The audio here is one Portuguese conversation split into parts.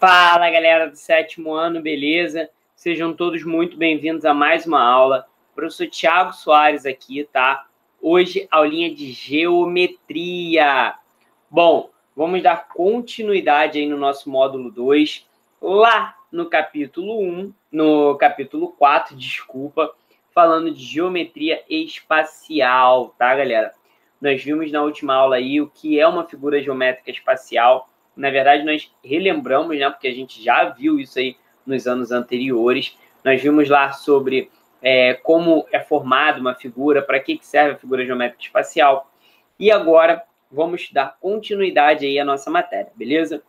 Fala galera do sétimo ano, beleza? Sejam todos muito bem-vindos a mais uma aula. Professor Tiago Soares aqui, tá? Hoje, aulinha de geometria. Bom, vamos dar continuidade aí no nosso módulo 2, lá no capítulo 1, no capítulo 4, desculpa, falando de geometria espacial, tá, galera? Nós vimos na última aula aí o que é uma figura geométrica espacial. Na verdade, nós relembramos, né, porque a gente já viu isso aí nos anos anteriores. Nós vimos lá sobre é, como é formada uma figura, para que serve a figura geométrica espacial. E agora vamos dar continuidade aí à nossa matéria, beleza?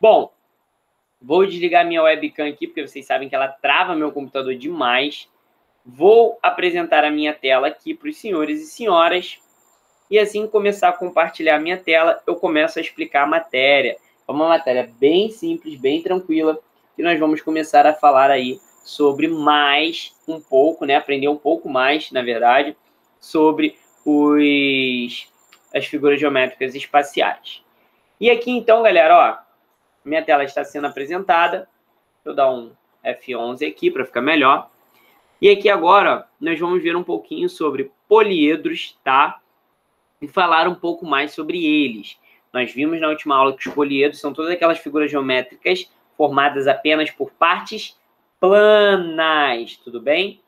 Bom, vou desligar minha webcam aqui, porque vocês sabem que ela trava meu computador demais. Vou apresentar a minha tela aqui para os senhores e senhoras. E assim começar a compartilhar a minha tela, eu começo a explicar a matéria. É uma matéria bem simples, bem tranquila, que nós vamos começar a falar aí sobre mais um pouco, né? Aprender um pouco mais, na verdade, sobre os, as figuras geométricas espaciais. E aqui, então, galera, ó, minha tela está sendo apresentada. Vou dar um F11 aqui para ficar melhor. E aqui agora, ó, nós vamos ver um pouquinho sobre poliedros, tá? E falar um pouco mais sobre eles. Nós vimos na última aula que os poliedros são todas aquelas figuras geométricas formadas apenas por partes planas, tudo bem?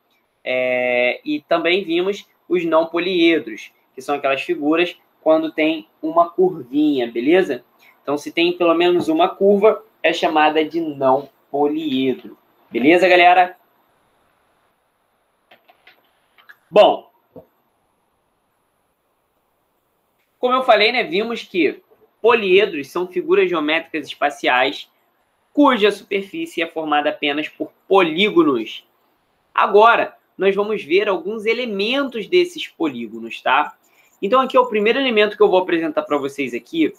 É, e também vimos os não poliedros, que são aquelas figuras quando tem uma curvinha, beleza? Então, se tem pelo menos uma curva, é chamada de não poliedro. Beleza, galera? Bom, como eu falei, né, vimos que poliedros são figuras geométricas espaciais cuja superfície é formada apenas por polígonos. Agora, nós vamos ver alguns elementos desses polígonos, tá? Então, aqui é o primeiro elemento que eu vou apresentar para vocês aqui.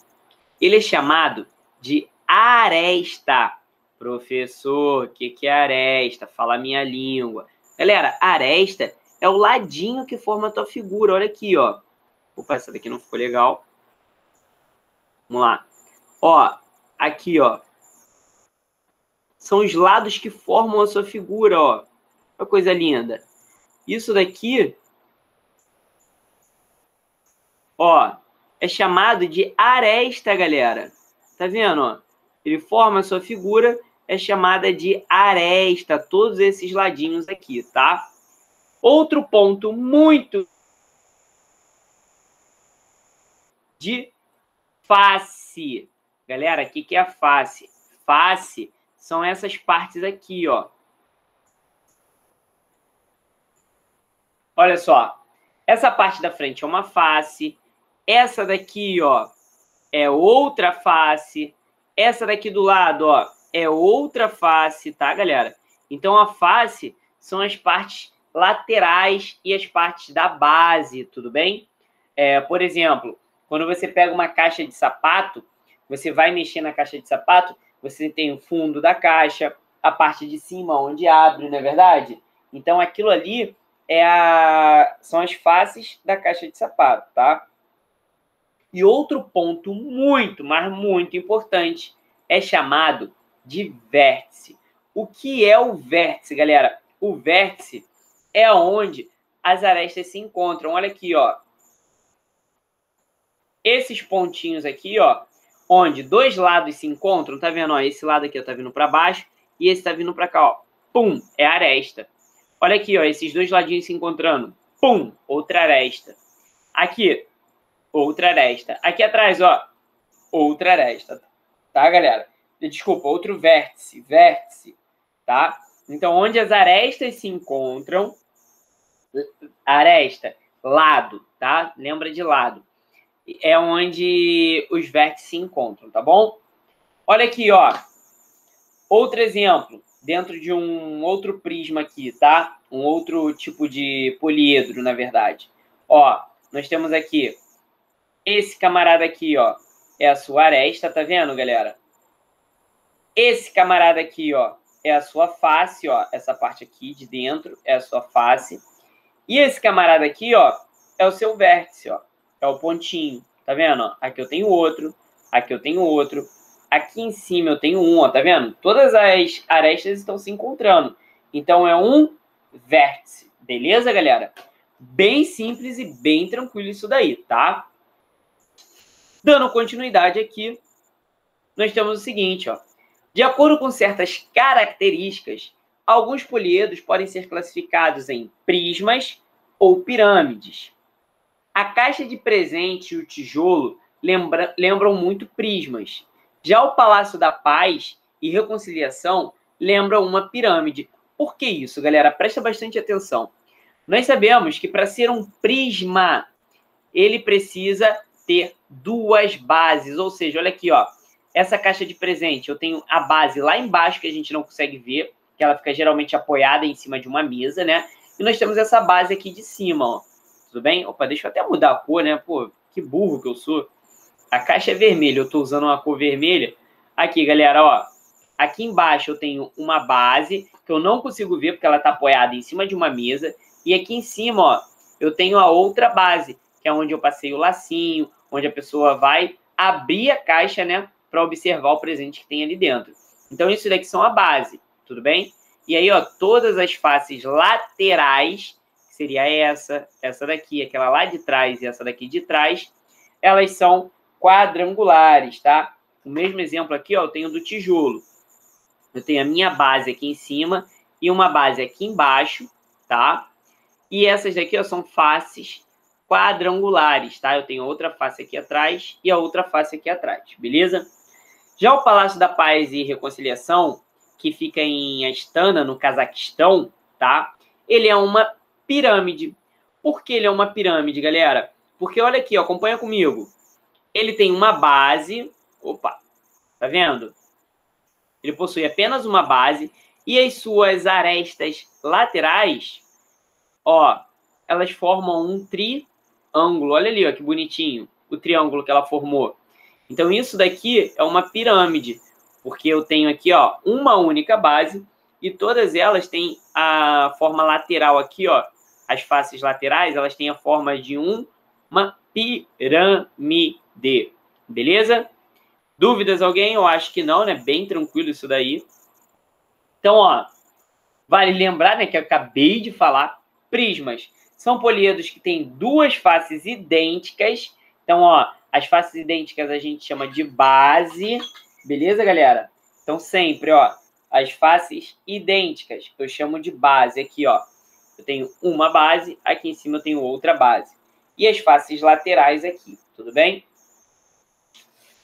Ele é chamado de aresta. Professor, o que, que é aresta? Fala a minha língua. Galera, aresta é o ladinho que forma a tua figura. Olha aqui, ó. Opa, essa daqui não ficou legal. Vamos lá. Ó, aqui, ó são os lados que formam a sua figura, ó. Olha coisa linda. Isso daqui, ó, é chamado de aresta, galera. Tá vendo, ó? Ele forma a sua figura, é chamada de aresta, todos esses ladinhos aqui, tá? Outro ponto muito de face. Galera, o que, que é a face? Face são essas partes aqui, ó. Olha só. Essa parte da frente é uma face. Essa daqui, ó, é outra face. Essa daqui do lado, ó, é outra face, tá, galera? Então, a face são as partes laterais e as partes da base, tudo bem? É, por exemplo, quando você pega uma caixa de sapato, você vai mexer na caixa de sapato, você tem o fundo da caixa, a parte de cima onde abre, não é verdade? Então aquilo ali é a... são as faces da caixa de sapato, tá? E outro ponto muito, mas muito importante é chamado de vértice. O que é o vértice, galera? O vértice é onde as arestas se encontram. Olha aqui, ó. Esses pontinhos aqui, ó, onde dois lados se encontram, tá vendo? Ó, esse lado aqui ó, tá vindo para baixo e esse tá vindo para cá, ó. Pum, é aresta. Olha aqui, ó, esses dois ladinhos se encontrando. Pum, outra aresta. Aqui, outra aresta. Aqui atrás, ó, outra aresta. Tá, galera? Desculpa, outro vértice, vértice, tá? Então, onde as arestas se encontram, aresta, lado, tá? Lembra de lado é onde os vértices se encontram, tá bom? Olha aqui, ó. Outro exemplo, dentro de um outro prisma aqui, tá? Um outro tipo de poliedro, na verdade. Ó, nós temos aqui esse camarada aqui, ó, é a sua aresta, tá vendo, galera? Esse camarada aqui, ó, é a sua face, ó, essa parte aqui de dentro é a sua face. E esse camarada aqui, ó, é o seu vértice, ó é o pontinho. Tá vendo? Aqui eu tenho outro, aqui eu tenho outro, aqui em cima eu tenho um, ó, tá vendo? Todas as arestas estão se encontrando. Então é um vértice, beleza, galera? Bem simples e bem tranquilo isso daí, tá? Dando continuidade aqui, nós temos o seguinte, ó. De acordo com certas características, alguns poliedros podem ser classificados em prismas ou pirâmides. A caixa de presente e o tijolo lembra, lembram muito prismas. Já o Palácio da Paz e Reconciliação lembram uma pirâmide. Por que isso, galera? Presta bastante atenção. Nós sabemos que para ser um prisma, ele precisa ter duas bases. Ou seja, olha aqui, ó. Essa caixa de presente, eu tenho a base lá embaixo que a gente não consegue ver, que ela fica geralmente apoiada em cima de uma mesa, né? E nós temos essa base aqui de cima, ó. Tudo bem? Opa, deixa eu até mudar a cor, né? Pô, que burro que eu sou. A caixa é vermelha, eu estou usando uma cor vermelha. Aqui, galera, ó. Aqui embaixo eu tenho uma base que eu não consigo ver porque ela está apoiada em cima de uma mesa. E aqui em cima, ó, eu tenho a outra base, que é onde eu passei o lacinho, onde a pessoa vai abrir a caixa, né, para observar o presente que tem ali dentro. Então, isso daqui são a base, tudo bem? E aí, ó, todas as faces laterais, seria essa, essa daqui, aquela lá de trás e essa daqui de trás, elas são quadrangulares, tá? O mesmo exemplo aqui, ó, eu tenho do tijolo. Eu tenho a minha base aqui em cima e uma base aqui embaixo, tá? E essas daqui, ó, são faces quadrangulares, tá? Eu tenho outra face aqui atrás e a outra face aqui atrás, beleza? Já o Palácio da Paz e Reconciliação, que fica em Astana, no Cazaquistão, tá? Ele é uma pirâmide. Por que ele é uma pirâmide, galera? Porque olha aqui, ó, acompanha comigo ele tem uma base. Opa, tá vendo? Ele possui apenas uma base e as suas arestas laterais, ó, elas formam um triângulo. Olha ali, ó, que bonitinho o triângulo que ela formou. Então isso daqui é uma pirâmide, porque eu tenho aqui, ó, uma única base e todas elas têm a forma lateral aqui, ó, as faces laterais, elas têm a forma de um, uma pirâmide. Beleza? Dúvidas alguém? Eu acho que não, né? Bem tranquilo isso daí. Então, ó, vale lembrar, né, que eu acabei de falar, prismas são poliedros que têm duas faces idênticas. Então, ó, as faces idênticas a gente chama de base, beleza, galera? Então, sempre, ó, as faces idênticas eu chamo de base aqui, ó. Eu tenho uma base, aqui em cima eu tenho outra base. E as faces laterais aqui, tudo bem?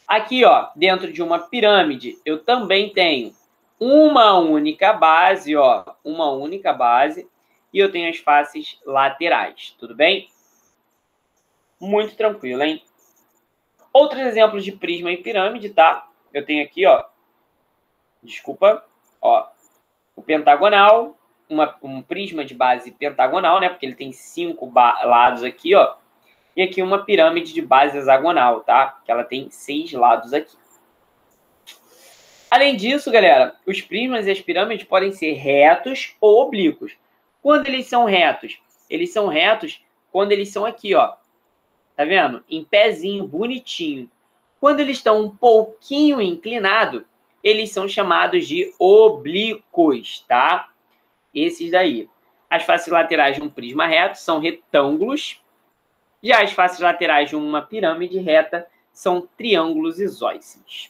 Aqui, ó, dentro de uma pirâmide, eu também tenho uma única base, ó, uma única base, e eu tenho as faces laterais, tudo bem? Muito tranquilo, hein? Outros exemplos de prisma e pirâmide, tá? Eu tenho aqui, ó, desculpa, ó, o pentagonal, uma, um prisma de base pentagonal, né? Porque ele tem cinco lados aqui, ó. E aqui uma pirâmide de base hexagonal, tá? Que ela tem seis lados aqui. Além disso, galera, os prismas e as pirâmides podem ser retos ou oblíquos. Quando eles são retos? Eles são retos quando eles são aqui, ó. Tá vendo? Em pezinho, bonitinho. Quando eles estão um pouquinho inclinados, eles são chamados de oblíquos, tá? Esses daí. As faces laterais de um prisma reto são retângulos já as faces laterais de uma pirâmide reta são triângulos isósceles.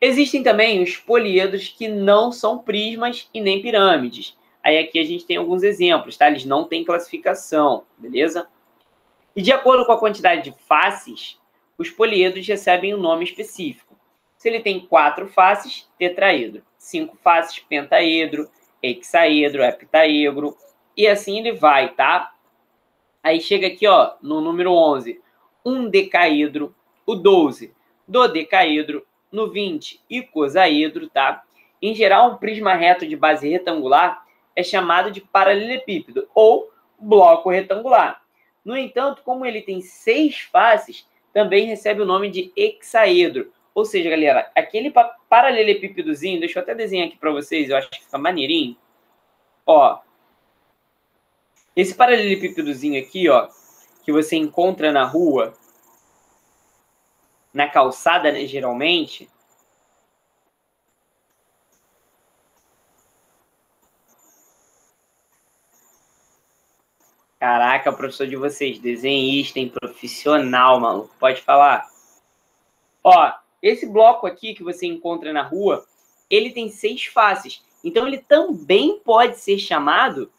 Existem também os poliedros que não são prismas e nem pirâmides. Aí aqui a gente tem alguns exemplos, tá? Eles não têm classificação, beleza? E de acordo com a quantidade de faces, os poliedros recebem um nome específico. Se ele tem quatro faces, tetraedro. Cinco faces, pentaedro. Hexaedro, heptaedro. E assim ele vai, tá? Aí chega aqui, ó, no número 11, um decaedro, o 12, dodecaedro, no 20, icosaedro, tá? Em geral, um prisma reto de base retangular é chamado de paralelepípedo ou bloco retangular. No entanto, como ele tem seis faces, também recebe o nome de hexaedro. Ou seja, galera, aquele paralelepípedozinho, deixa eu até desenhar aqui para vocês, eu acho que fica maneirinho. Ó, esse paralelepípedozinho aqui, ó, que você encontra na rua, na calçada, né, geralmente, Caraca, professor de vocês, desenhista, em profissional, maluco. Pode falar. Ó, esse bloco aqui que você encontra na rua, ele tem seis faces. Então, ele também pode ser chamado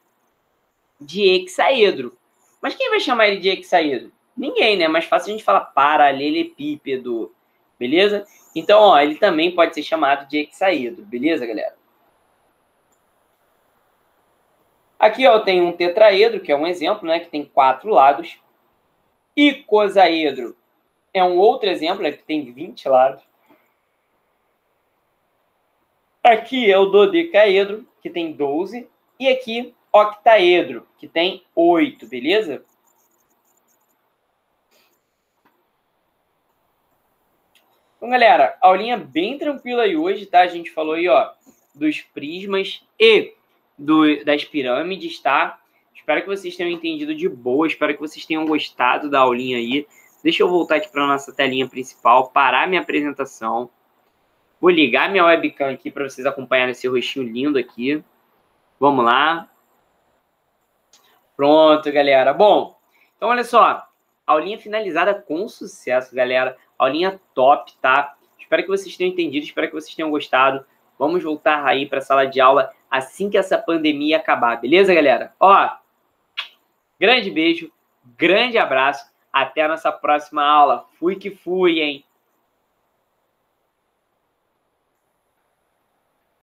de hexaedro. Mas quem vai chamar ele de hexaedro? Ninguém, né? Mais fácil a gente falar paralelepípedo, beleza? Então, ó, ele também pode ser chamado de hexaedro, beleza, galera? Aqui ó, tenho um tetraedro, que é um exemplo, né, que tem quatro lados. Icosaedro é um outro exemplo, né, que tem 20 lados. Aqui é o dodecaedro, que tem 12. E aqui, octaedro, que tem 8, beleza? Então, galera, aulinha bem tranquila aí hoje, tá? A gente falou aí, ó, dos prismas e do, das pirâmides, tá? Espero que vocês tenham entendido de boa, espero que vocês tenham gostado da aulinha aí. Deixa eu voltar aqui para nossa telinha principal, parar minha apresentação. Vou ligar minha webcam aqui para vocês acompanharem esse rostinho lindo aqui. Vamos lá. Pronto, galera. Bom, então olha só. Aulinha finalizada com sucesso, galera. Aulinha top, tá? Espero que vocês tenham entendido, espero que vocês tenham gostado. Vamos voltar aí para a sala de aula assim que essa pandemia acabar, beleza, galera? Ó, grande beijo, grande abraço, até a nossa próxima aula. Fui que fui, hein?